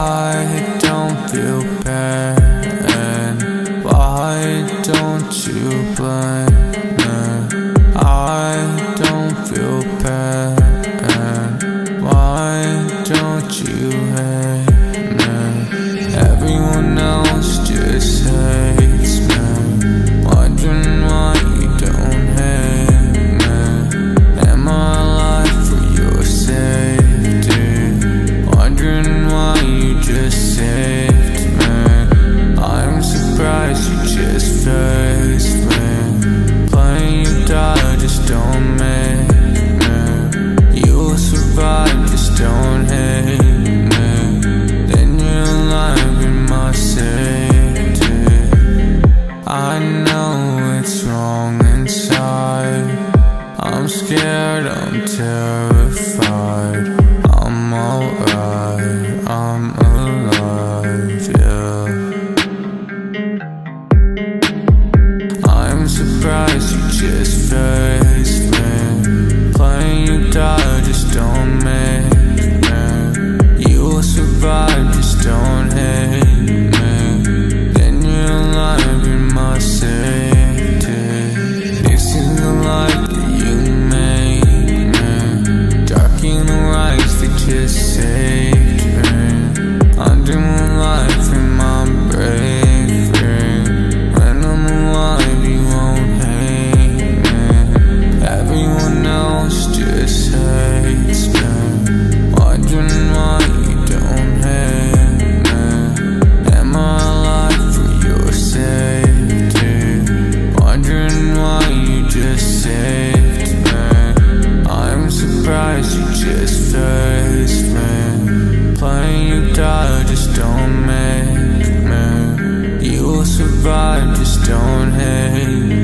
Why don't you bend? Why don't you I know it's wrong inside. I'm scared, I'm terrified. I'm alright, I'm alive, yeah. I'm surprised you just faced me. Playing you die just don't make me. You will survive, just don't hate don't make me. You will survive, just don't hate